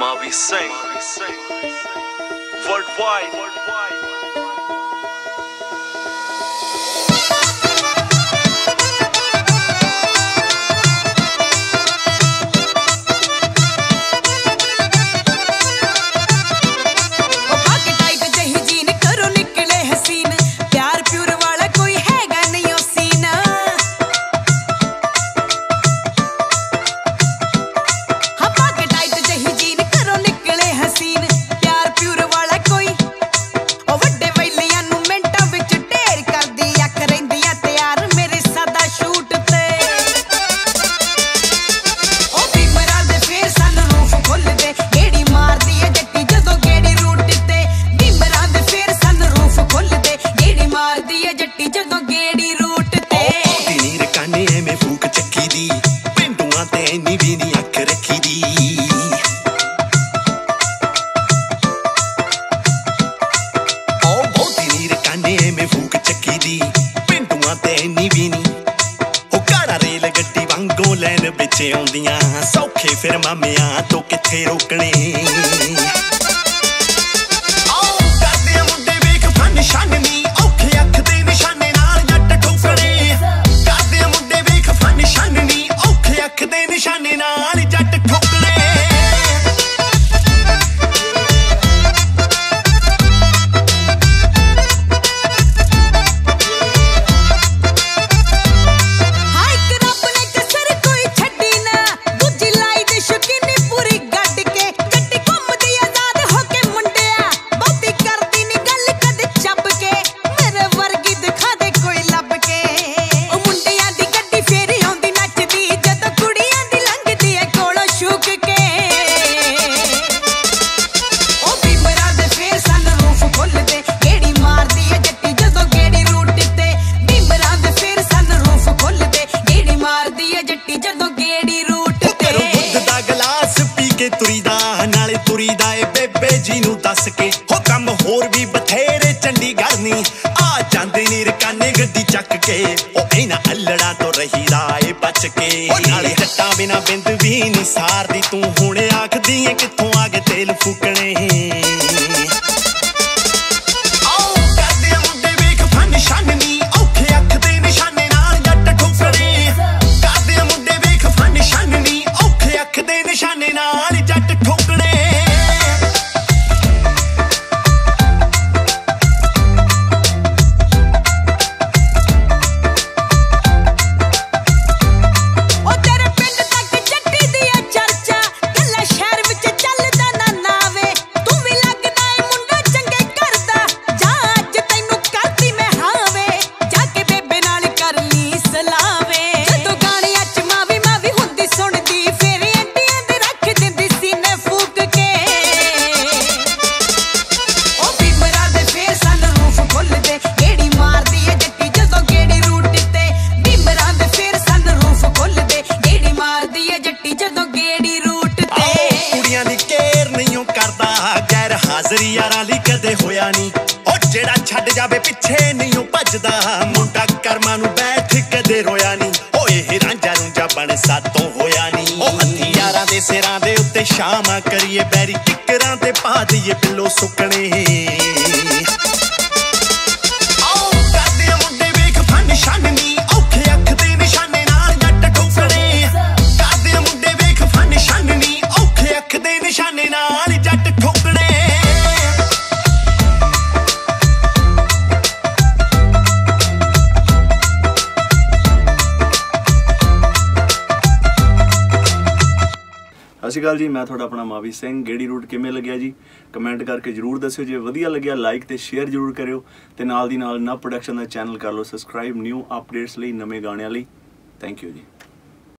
Mavi Singh, worldwide. ਗੱਡੀ ਵਾਂਗੋਂ ਲੈਣ ਵਿੱਚ ਆਉਂਦੀਆਂ। ਸੌਖੇ ਫਿਰ ਮਾਮਿਆਂ ਤੋਂ ਕਿੱਥੇ ਰੋਕਣੇ? ਆਓ ਕਰਦੇ ਮੁੰਡੇ ਵੇਖ ਫਨ ਨਿਸ਼ਾਨੀ ਔਖੇ ਅੱਖ ਦੇ ਨਿਸ਼ਾਨੇ ਨਾਲ ਜੱਟ ਠੋਕਣੇ। ਕਰਦੇ ਮੁੰਡੇ ਵੇਖ ਫਨ ਨਿਸ਼ਾਨੀ ਔਖੇ ਅੱਖ ਦੇ ਨਿਸ਼ਾਨੇ ਨਾਲ ਜੱਟ ਠੋਕਣੇ। ਦੱਸ ਕੇ ਹੋ ਕੰਮ ਹੋਰ ਵੀ ਬਥੇਰੇ ਚੰਡੀਗੜ੍ਹ ਨੀ। ਆ ਜਾਂਦੇ ਨੀ ਰਕਾਨੇ ਗੱਡੀ ਚੱਕ ਕੇ ਉਹ ਇਹਨਾਂ ਅਲੜਾ ਤੋਂ ਰਹੀਦਾ ਏ ਬਚ ਕੇ। ਨਾਲੇ ਜੱਟਾਂ ਬਿਨਾ ਬਿੰਦ ਵੀ ਨੀ ਸਾਰਦੀ ਤੂੰ ਹੁਣ ਆਖਦੀ ਏ ਕਿੱਥੋਂ ਹਾਜ਼ਰੀ ਯਾਰਾਂ ਲਈ ਕਦੇ ਹੋਇਆ ਨਹੀਂ ਉਹ ਜਿਹੜਾ ਛੱਡ ਜਾਵੇ, ਪਿੱਛੇ ਨਹੀਂ ਉਹ ਭੱਜਦਾ। ਮੁੰਡਾ ਕਰਮਾਂ ਨੂੰ ਬੈਠ ਕਦੇ ਰੋਇਆ ਨਹੀਂ ਓ ਇਹ ਰਾਂਝਾ ਰੂੰਝਾ ਬਣ ਸਾਤੋਂ ਹੋਇਆ ਨਹੀਂ ਉਹ ਹੱਥੀ ਯਾਰਾਂ ਦੇ ਸਿਰਾਂ ਦੇ ਉੱਤੇ ਸ਼ਾਮਾਂ ਕਰੀਏ, ਬੈਰੀ ਕਿੱਕਰਾਂ ਤੇ ਪਾ ਦਈਏ ਪਿੱਲੋ ਸੁੱਕਣੇ। ਆਓ ਕਰਦੇ ਮੁੰਡੇ ਵੇਖ ਫਨ ਨਿਸ਼ਾਨੀ ਔਖੇ ਅੱਖ ਦੇ ਨਿਸ਼ਾਨੇ ਨਾਲ ਜੱਟ ਠੋਕਣੇ ਸ਼੍ਰੀ ਅਕਾਲ ਜੀ, ਮੈਂ ਤੁਹਾਡਾ ਆਪਣਾ ਮਾਵੀ ਸਿੰਘ, ਗੇੜੀ ਰੂਟ ਕਿਵੇਂ ਲੱਗਿਆ ਜੀ? ਕਮੈਂਟ ਕਰਕੇ ਜਰੂਰ ਦੱਸਿਓ, ਜੇ ਵਧੀਆ ਲੱਗਿਆ ਲਾਈਕ ਤੇ ਸ਼ੇਅਰ ਜਰੂਰ ਕਰਿਓ ਤੇ ਨਾਲ ਦੀ ਨਾਲ ਨਵ ਪ੍ਰੋਡਕਸ਼ਨ ਦਾ ਚੈਨਲ ਕਰ ਲਓ ਸਬਸਕ੍ਰਾਈਬ ਨਿਊ ਅਪਡੇਟਸ ਲਈ, ਨਵੇਂ ਗਾਣਿਆਂ ਲਈ। ਥੈਂਕ ਯੂ ਜੀ।